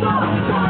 Oh,